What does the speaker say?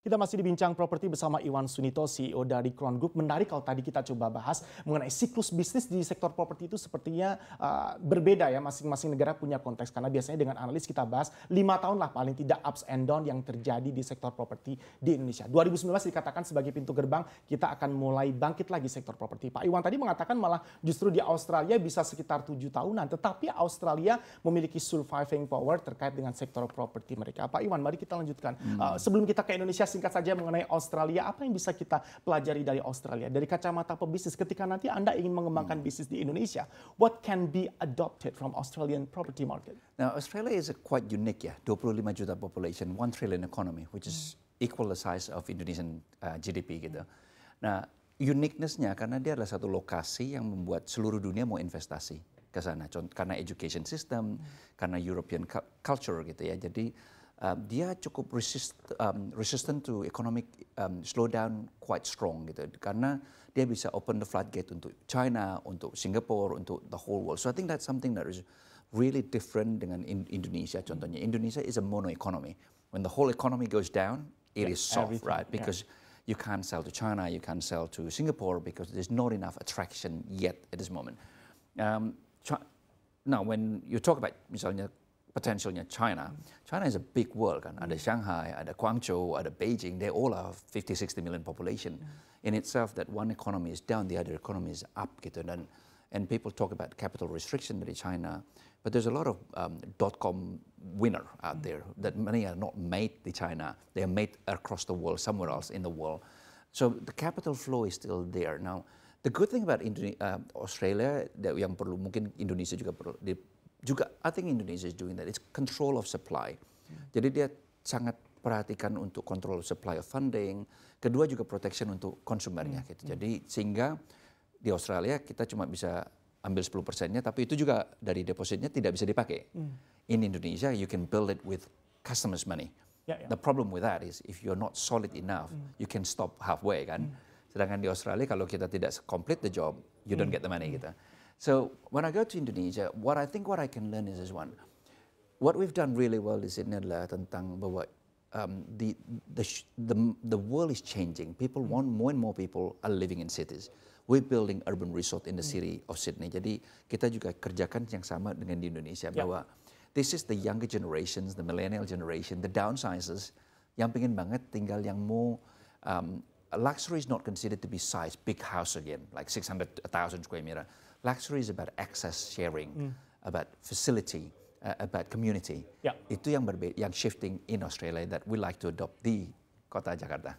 Kita masih dibincang properti bersama Iwan Sunito, CEO dari Crown Group. Menarik kalau tadi kita coba bahas mengenai siklus bisnis di sektor properti itu sepertinya uh, berbeda ya. Masing-masing negara punya konteks. Karena biasanya dengan analis kita bahas lima tahun lah paling tidak ups and down yang terjadi di sektor properti di Indonesia. 2019 dikatakan sebagai pintu gerbang kita akan mulai bangkit lagi sektor properti. Pak Iwan tadi mengatakan malah justru di Australia bisa sekitar tujuh tahunan. Tetapi Australia memiliki surviving power terkait dengan sektor properti mereka. Pak Iwan, mari kita lanjutkan. Hmm. Uh, sebelum kita ke Indonesia singkat saja mengenai Australia, apa yang bisa kita pelajari dari Australia? Dari kacamata pebisnis, ketika nanti Anda ingin mengembangkan hmm. bisnis di Indonesia, what can be adopted from Australian property market? Now, Australia is quite unique ya, 25 juta population, 1 trillion economy, which is hmm. equal the size of Indonesian uh, GDP gitu. Nah, uniquenessnya karena dia adalah satu lokasi yang membuat seluruh dunia mau investasi ke sana, karena education system, hmm. karena European culture gitu ya. Jadi um, dia cukup resist, um, resistant to economic um, slowdown quite strong gitu karena dia bisa open the floodgate untuk China, untuk Singapore, untuk the whole world. So I think that's something that is really different dengan in Indonesia. Contohnya Indonesia is a mono economy. When the whole economy goes down, it yeah, is soft, right? Because yeah. you can't sell to China, you can't sell to Singapore because there's not enough attraction yet at this moment. Um, now, when you talk about misalnya potentialnya China. China is a big world kan. Ada Shanghai, ada Guangzhou, ada Beijing. They all have 50, 60 million population. In itself, that one economy is down, the other economy is up gitu. Dan and people talk about capital restriction dari China, but there's a lot of um, dot-com winner out there that many are not made in China. They are made across the world, somewhere else in the world. So the capital flow is still there. Now, the good thing about Indone uh, Australia, that yang perlu mungkin Indonesia juga perlu juga I think Indonesia is doing that. It's control of supply. Hmm. Jadi dia sangat perhatikan untuk control supply of funding. Kedua juga protection untuk konsumernya. Hmm. Gitu. Jadi sehingga di Australia kita cuma bisa ambil 10 persennya, tapi itu juga dari depositnya tidak bisa dipakai. Hmm. In Indonesia, you can build it with customers' money. Yeah, yeah. The problem with that is if you're not solid enough, hmm. you can stop halfway kan. Hmm. Sedangkan di Australia kalau kita tidak complete the job, you don't hmm. get the money gitu. So when I go to Indonesia, what I think what I can learn is this one. What we've done really well is ini adalah tentang bahwa um, the, the, the, the world is changing. People want more and more people are living in cities. We're building urban resort in the city of Sydney. Jadi kita juga kerjakan yang sama dengan di Indonesia yeah. bahwa this is the younger generations, the millennial generation, the downsizers yang pengen banget tinggal yang mau um, luxury is not considered to be size, big house again, like 600, 1,000 square meter. Luxury is about access sharing, mm. about facility, uh, about community. Yeah. Itu yang berbeda, yang shifting in Australia that we like to adopt di kota Jakarta.